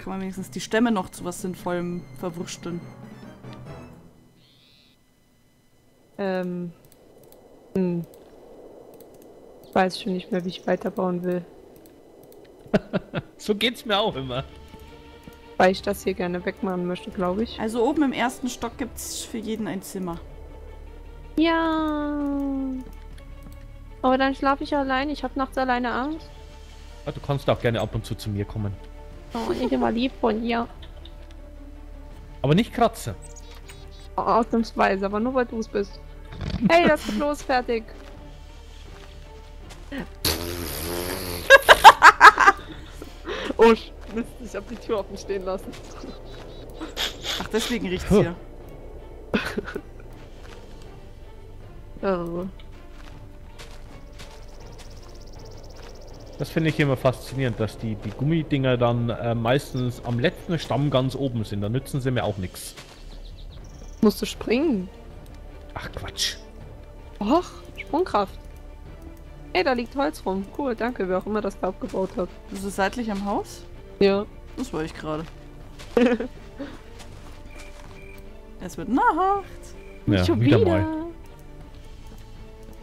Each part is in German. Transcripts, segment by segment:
Kann man wenigstens die Stämme noch zu was Sinnvollem verwursteln. Ähm. Hm. Ich weiß schon nicht mehr, wie ich weiterbauen will. So geht's mir auch immer. Weil ich das hier gerne wegmachen möchte, glaube ich. Also oben im ersten Stock gibt's für jeden ein Zimmer. Ja. Aber dann schlafe ich allein. Ich habe nachts alleine Angst. Ja, du kannst auch gerne ab und zu zu mir kommen. Oh, ich immer lieb von dir. Aber nicht kratzen. Ausnahmsweise, aber nur weil du es bist. Hey, das ist los, fertig. oh, Mist, ich hab die Tür offen stehen lassen. Ach, deswegen riecht's hier. Oh. Das finde ich immer faszinierend, dass die, die Gummidinger dann äh, meistens am letzten Stamm ganz oben sind. Da nützen sie mir auch nichts. Musst du springen? Ach Quatsch. Och, Sprungkraft. Ey, da liegt Holz rum. Cool, danke, wer auch immer das da abgebaut hat. Das ist seitlich am Haus? Ja. Das war ich gerade. es wird Nacht. Ja, Schon wieder, wieder. mal.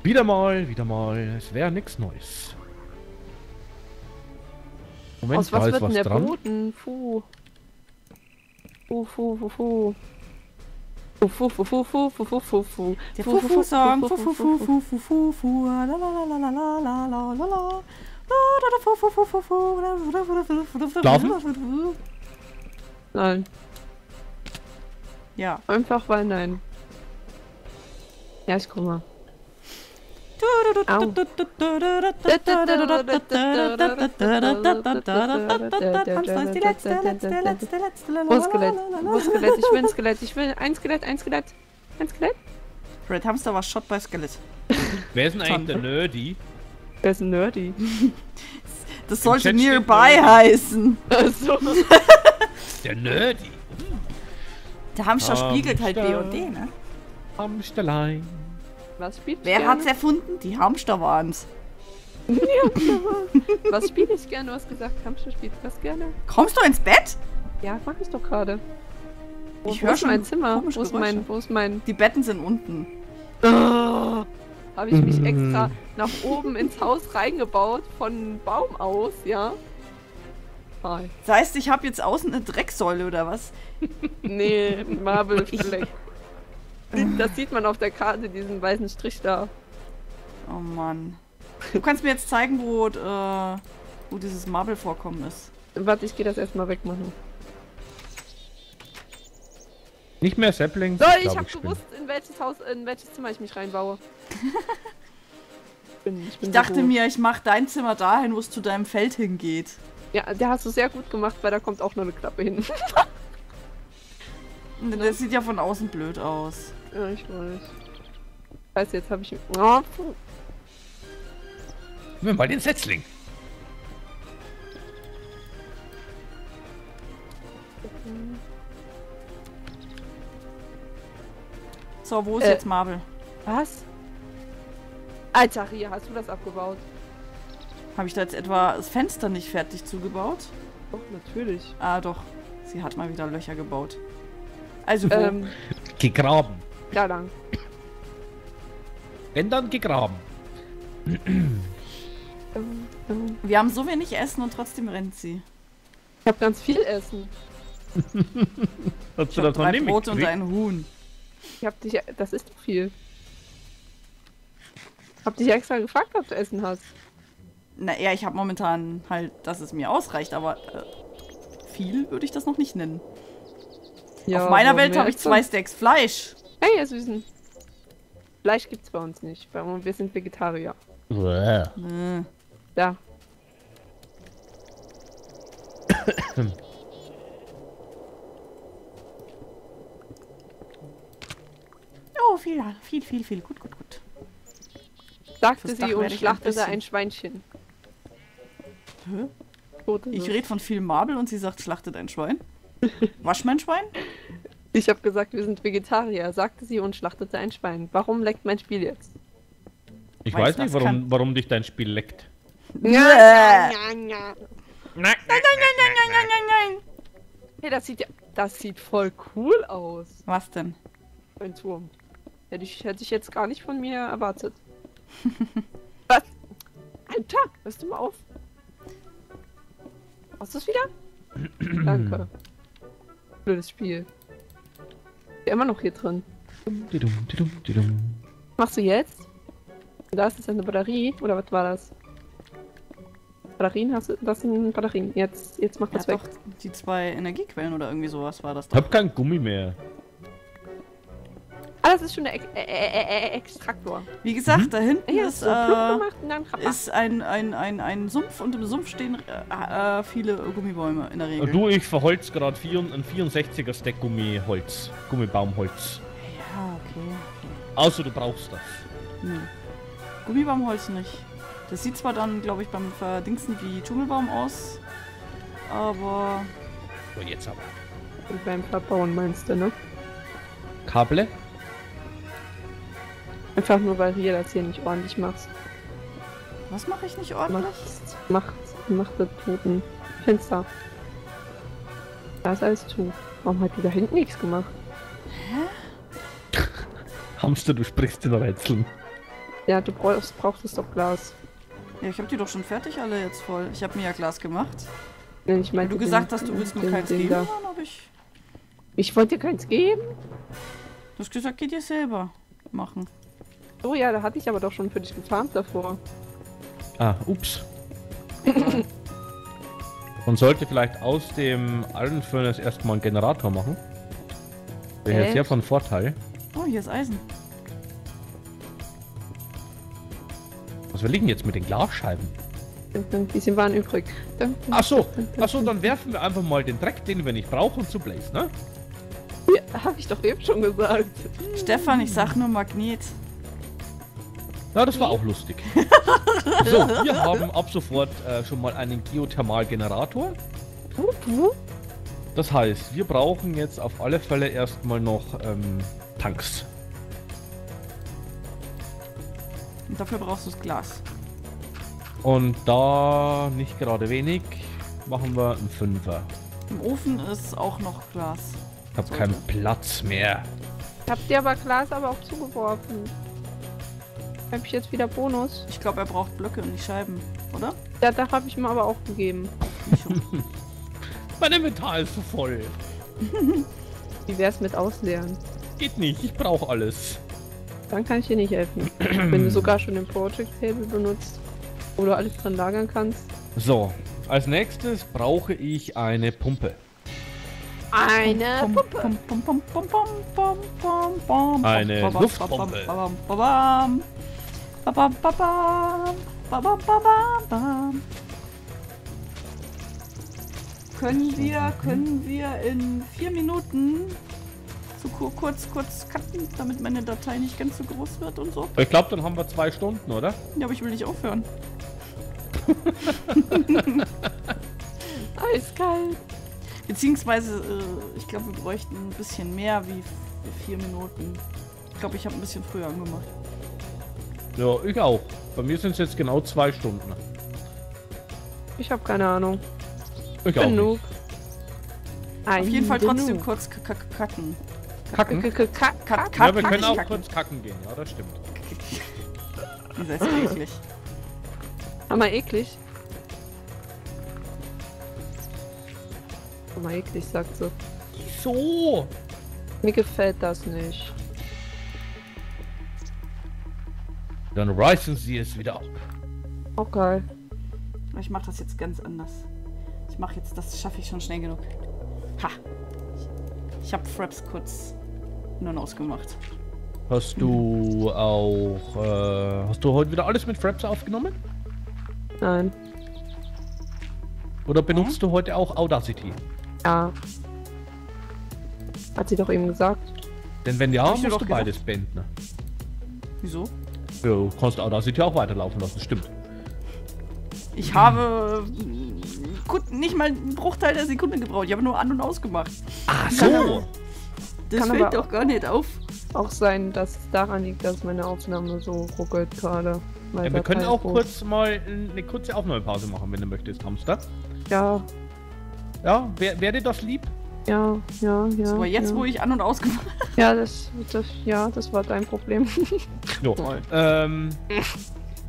Wieder mal, wieder mal. Es wäre nichts Neues. Moment, Aus was da ist wird denn was der dran. Boden? Fu. Fu, fu, fu, fu. Fu, fu, fu, fu, fu, fu, fu, fu. Der Fu, fu, Fufu-Song. fu, Fu, fu, fu, fu, fu, fu, la, la, la, la, la, la, la, la, la, la. La, da, da, fu, fu, fu, fu, fu, la, la, la, la, la, la, la, Schlafen? Nein, Ja. einfach weil nein. Ja, ich guck mal. Hamster ist die letzte, letzte, letzte, letzte. Wo ist Skelett? Wo ist Skelett? Ich will ein Skelett. Ich will ein Skelett, ein Skelett. Ein Skelett? Red Hamster war Shot bei Skelett. Wer ist denn eigentlich der. Nerdy? Wer ist ein Nerdy? Das sollte nearby Nerdy. heißen. Also, Der Nerdy. Der Hamster spiegelt halt. B&D, ne? Hamsterlein. Was spielt Wer hat's erfunden? Die Hamster waren's. Was spiele ich gerne? Du hast gesagt, Hamster spielt was gerne. Kommst du ins Bett? Ja, mach ich doch gerade. Ich wo hör ist schon mein Zimmer? Wo ist mein, wo ist mein... Die Betten sind unten. Habe ich mich extra nach oben ins Haus reingebaut, von Baum aus, ja? Hi. Das heißt, ich habe jetzt außen eine Drecksäule oder was? Nee, Marble Fleck. Das sieht man auf der Karte, diesen weißen Strich da. Oh Mann. Du kannst mir jetzt zeigen, wo, äh, wo dieses Marble-Vorkommen ist. Warte, ich gehe das erstmal wegmachen. Nicht mehr Saplings? So, ich habe gewusst, in welches Haus, in welches Zimmer ich mich reinbaue. Ich, bin, ich, bin Ich so dachte gut. mir, ich mach dein Zimmer dahin, wo es zu deinem Feld hingeht. Ja, der hast du sehr gut gemacht, weil da kommt auch noch eine Klappe hin. Das sieht ja von außen blöd aus. Ja, ich weiß. Scheiße, jetzt habe ich... Oh, puh. Nimm mal den Setzling. So, wo ist Äh. jetzt Marble? Was? Alter, Ria, hast du das abgebaut? Habe ich da jetzt etwa das Fenster nicht fertig zugebaut? Doch, natürlich. Ah, doch. Sie hat mal wieder Löcher gebaut. Also wo? Ähm, Gegraben. Da lang. Wenn dann gegraben. Wir haben so wenig Essen und trotzdem rennt sie. Ich habe ganz viel Essen. Hast du das noch nicht Brote und ein Huhn. Ich hab dich... Das ist doch viel. Hab dich extra gefragt, ob du Essen hast. Naja, ich habe momentan halt, dass es mir ausreicht, aber äh, viel würde ich das noch nicht nennen. Auf meiner Welt habe ich zwei? Stacks Fleisch. Hey, ihr Süßen. Fleisch gibt's bei uns nicht. Uns, wir sind Vegetarier. Uäh. Äh, Da. Oh, viel, viel, viel, viel. Gut, gut, gut. Sagte Fürs Dach sie und ich ein schlachtete bisschen- ein Schweinchen. Hä? Ich rede von viel Marble und sie sagt, schlachtet ein Schwein. Wasch mein Schwein? Ich habe gesagt, wir sind Vegetarier, sagte sie und schlachtete ein Schwein. Warum leckt mein Spiel jetzt? Ich weiß du, nicht, warum, kann- warum dich dein Spiel leckt. Ja, ja. Nein, nein, nein, nein, nein, nein. Hey, das sieht ja. Das sieht voll cool aus. Was denn? Ein Turm. Hätte ich, hätte ich jetzt gar nicht von mir erwartet. Was? Alter, hörst du mal auf? Was ist wieder? Danke. Blödes Spiel. Ja immer noch hier drin. Didum, didum, didum. Was machst du jetzt? Da ist jetzt eine Batterie, oder was war das? Batterien hast du, das sind Batterien. Jetzt, jetzt mach Ja, das weg. doch, die zwei Energiequellen oder irgendwie sowas war das Ich doch. hab kein Gummi mehr. Ah, das ist schon der Ex äh, äh, äh, Extraktor. Wie gesagt, da hinten Hier ist, so äh, und ist ein, ein, ein, ein Sumpf und im Sumpf stehen äh, äh, viele Gummibäume in der Regel. Du, ich verholz gerade ein 64er Stack Gummiholz. Gummibaumholz. Ja, okay. Außer du brauchst das. Nö. Gummibaumholz nicht. Das sieht zwar dann, glaube ich, beim Verdingsten wie Dschungelbaum aus, aber So, jetzt aber. Und beim Verbauen meinst du, ne? Kable? Einfach nur, weil du hier das hier nicht ordentlich machst. was mache ich nicht ordentlich? Macht, macht, macht das toten Fenster. Da ist alles zu. Warum hat die da hinten nichts gemacht? Hamster, du sprichst in Rätseln. Ja, du brauchst, brauchst es doch Glas. Ja, ich habe die doch schon fertig alle jetzt voll. Ich habe mir ja Glas gemacht. Wenn ich meinte, du den- gesagt hast, du willst mir keins geben, da. dann habe ich... Ich wollte dir keins geben. Du hast gesagt, geh dir selber machen. Oh ja, da hatte ich aber doch schon für dich gefarmt davor. Ah, ups. Man sollte vielleicht aus dem Iron Furnace erstmal einen Generator machen. Wäre Echt? sehr von Vorteil. Oh, hier ist Eisen. Was wir liegen jetzt mit den Glasscheiben? Ein bisschen waren übrig. Dun, dun, Ach so, dun, dun, ach so, dun. dann werfen wir einfach mal den Dreck, den wir nicht brauchen, zu Blaze, ne? Ja, hab ich doch eben schon gesagt. Stefan, ich sag nur Magnet. Ja, das war auch lustig. so, wir haben ab sofort äh, schon mal einen Geothermalgenerator. Das heißt, wir brauchen jetzt auf alle Fälle erstmal noch ähm, Tanks. Und dafür brauchst du das Glas. Und da nicht gerade wenig, machen wir einen Fünfer. Im Ofen ist auch noch Glas. Ich habe keinen Platz mehr. Habt ihr aber Glas aber auch zugeworfen. Habe ich jetzt wieder Bonus? Ich glaube, er braucht Blöcke und nicht Scheiben, oder? Ja, da habe ich ihm aber auch gegeben. mein Inventar ist voll. Wie wär's mit Ausleeren? Geht nicht, ich brauche alles. Dann kann ich dir nicht helfen. Wenn du sogar schon den Project Table benutzt wo du alles dran lagern kannst. So, als nächstes brauche ich eine Pumpe. Eine Pumpe. Eine Luftpumpe. Ba ba ba ba! Ba ba ba Können wir, können wir in vier Minuten zu kurz, kurz cutten, damit meine Datei nicht ganz so groß wird und so? Ich glaube, dann haben wir zwei Stunden, oder? Ja, aber ich will nicht aufhören. Eiskalt. Beziehungsweise, äh, ich glaube, wir bräuchten ein bisschen mehr wie vier Minuten. Ich glaube, ich habe ein bisschen früher angemacht. Ja, ich auch. Bei mir sind es jetzt genau zwei Stunden. Ich habe keine Ahnung. Ich auch Genug. Auf jeden Fall trotzdem Genug. kurz k- k- cutten. nicht. Kacken? K- k- k- Cut, k- cut. Ja, wir können auch kacken. kurz kacken gehen. Ja, das stimmt. Ihr seid eklig. Aber eklig. Aber eklig, sagt sie. So. Mir gefällt das nicht. Dann reißen sie es wieder ab. Okay. Ich mache das jetzt ganz anders. Ich mache jetzt, das schaffe ich schon schnell genug. Ha! Ich, ich habe Fraps kurz nun ausgemacht. Hast du auch, äh, hast du heute wieder alles mit Fraps aufgenommen? Nein. Oder benutzt du heute auch Audacity? Ja. Hat sie doch eben gesagt. Denn wenn ja, musst doch du beides beenden. ne? Wieso? Ja, du kannst Audacity auch weiterlaufen lassen, stimmt. Ich habe äh, gut, nicht mal einen Bruchteil der Sekunde gebraucht. Ich habe nur an- und ausgemacht. Ach so. Das Kann fällt doch gar nicht auf. Auch sein, dass es daran liegt, dass meine Aufnahme so ruckelt gerade. Ja, wir können auch hoch- kurz mal eine kurze Aufnahmepause machen, wenn du möchtest, Hamster. Ja, Ja, wär, wäre dir das lieb? Ja, ja, ja. So, jetzt ja. wo ich an- und ausgemacht Ja, das, das, ja, das war dein Problem. Jo. Ähm,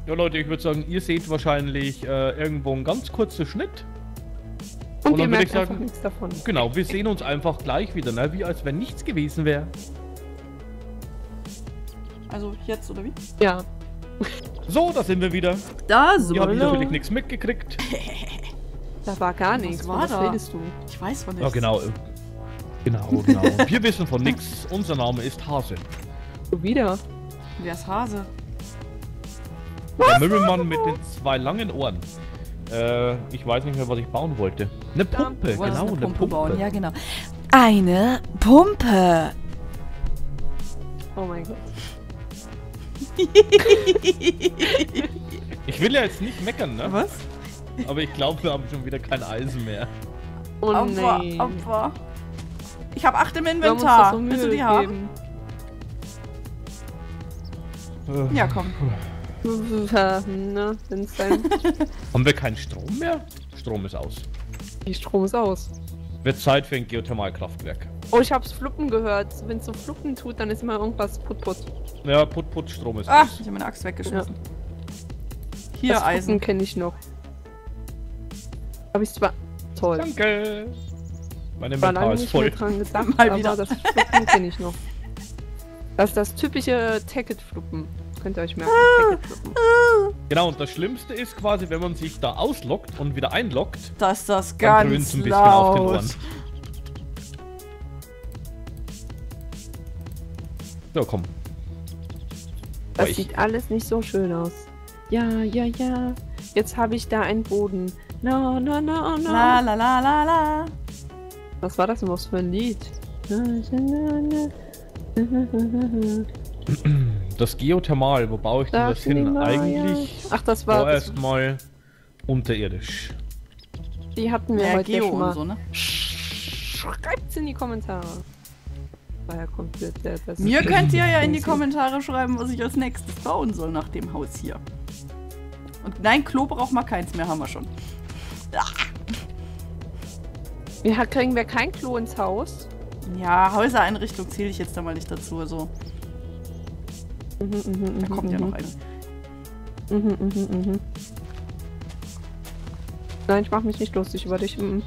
ja, Leute, ich würde sagen, ihr seht wahrscheinlich äh, irgendwo einen ganz kurzen Schnitt. Und, Und ihr dann würd merkt ich einfach sagen- nichts davon. Genau, wir sehen uns einfach gleich wieder, ne? Wie als wenn nichts gewesen wäre. Also jetzt oder wie? Ja. So, da sind wir wieder. Da so. Ihr habt natürlich nichts mitgekriegt. Da war gar nichts. war Was da? redest du? Ich weiß von Ja, nichts. genau. Genau, genau. Wir wissen von nichts. Unser Name ist Hase. Du wieder? Wer ist Hase? Der Mürmelmann mit den zwei langen Ohren. Äh, ich weiß nicht mehr, was ich bauen wollte. Eine Pumpe, genau, eine Pumpe bauen. Ja, genau. Eine Pumpe. Oh mein Gott. Ich will ja jetzt nicht meckern, ne? Was? Aber ich glaube, wir haben schon wieder kein Eisen mehr. Oh Opfer, nein. Opfer. Ich habe acht im Wir haben uns Inventar. so Willst du die haben? Ja, komm. Na, wenn's dein Haben wir keinen Strom mehr? Strom ist aus. Die Strom ist aus. Wird Zeit für ein Geothermalkraftwerk. Oh, ich hab's fluppen gehört. Wenn es so fluppen tut, dann ist immer irgendwas put put. Ja, put put, Strom ist Ah, aus. ich habe meine Axt weggeschmissen. Hier das Eisen. kenne ich noch. Hab ich zwar. Toll. Danke. Mein war Inventar lange ist voll. mehr dran gedacht, Mal aber wieder. das Fluppen kenne ich noch. Das ist das typische Tacket-Fluppen. Könnt ihr euch merken. Tacket-Fluppen. Genau, und das Schlimmste ist quasi, wenn man sich da ausloggt und wieder einloggt, Das ist das dann ganz dröhnt's ein bisschen auf den laut. Ohren. So, komm. Das ich- sieht alles nicht so schön aus. Ja, ja, ja. Jetzt habe ich da einen Boden. No, no, no, no. La la la la la. Was war das denn was für ein Lied? Das Geothermal, wo baue ich denn das mir hin? Eigentlich. Ach, das war. Das, vorerst mal unterirdisch. die hatten wir Ja, heute ja Geo schon mal. und so, ne? Schreibt's in die Kommentare. Daher kommt der, der, das Mir könnt ihr ja in die. Kommentare schreiben, was ich als nächstes bauen soll nach dem Haus hier. Und nein, Klo braucht mal keins mehr, haben wir schon. Ja, kriegen wir kein Klo ins Haus? Ja, Häusereinrichtung zähle ich jetzt da mal nicht dazu. Also, Mhm, mhm, da mhm, kommt ja mhm. noch eine. Mhm, mhm, mhm. Nein, ich mach mich nicht lustig über dich. Mhm.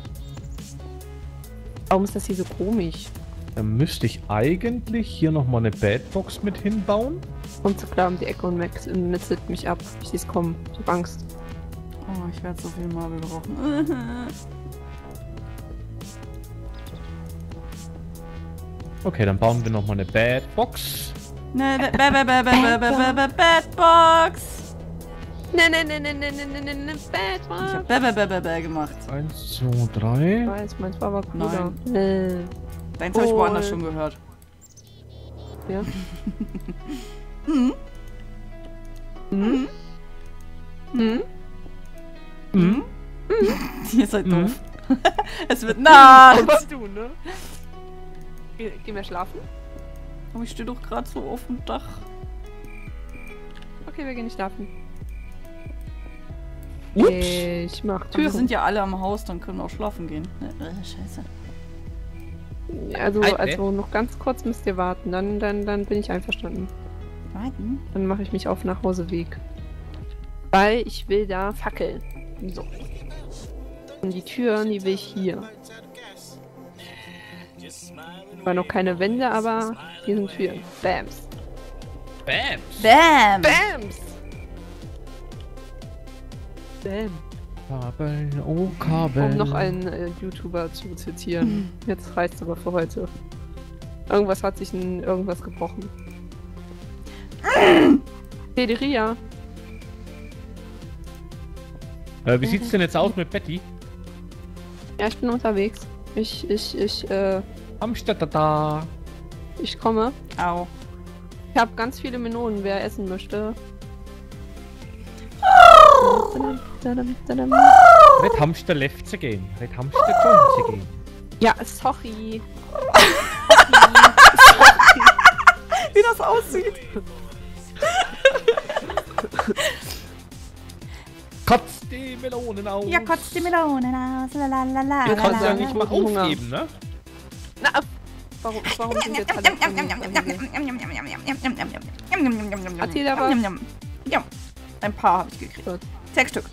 Warum ist das hier so komisch? Dann müsste ich eigentlich hier nochmal eine Badbox mit hinbauen. Kommt so klar um die Ecke und Max metzelt mich ab. Ich seh's kommen. Ich hab Angst. Oh, ich werde so viel Marble brauchen. okay, dann bauen wir nochmal eine Bad Box. Ne, ba ba ba ba ba ba ba Bad Box. Ne, ne, ne, ne, ne, ne, ne, ne, Bad Box. Ich hab ba ba gemacht. Eins, zwei, drei. Ich meins war aber cooler. Nein. Nee. Deins oh. hab ich woanders schon gehört. Ja. hm? Hm? Hm? Ihr seid Mhm. doof. es wird Nacht. Was du, ne? Geh, gehen wir schlafen? Aber ich stehe doch gerade so auf dem Dach. Okay, wir gehen nicht schlafen. Ups. Ich mach Aber wir Türen. sind ja alle am Haus, dann können wir auch schlafen gehen. Ne, äh, scheiße. Also, Alter. also noch ganz kurz müsst ihr warten. Dann, dann, dann bin ich einverstanden. Warten. Dann mache ich mich auf Nachhauseweg. Weil ich will da fackeln. So. Und die Türen, die will ich hier. War noch keine Wände, aber hier sind Türen. Bams. Bams. Bam! Bams! Bam. Kabel, oh Kabel. Um noch einen äh, YouTuber zu zitieren. Jetzt reicht's aber für heute. Irgendwas hat sich in irgendwas gebrochen. Pederia. Äh, wie sieht's denn jetzt aus mit Betty? Ja, ich bin unterwegs. Ich, ich, ich, äh, Amstetter da. ich komme. Au. Ich habe ganz viele Melonen, wer essen möchte. Red Hamster left zu gehen. Red Hamster joint zu gehen. Ja, sorry. Wie das aussieht. Kotzt die Melonen aus. Ja, kotzt die Melonen aus. La, la, la, la, Wir la, können la, ja nicht mal aufgeben, ne? Na, warum, warum sind jetzt alle von Erzähl aber. Ja, ein paar habe ich gekriegt. Sechs Stück.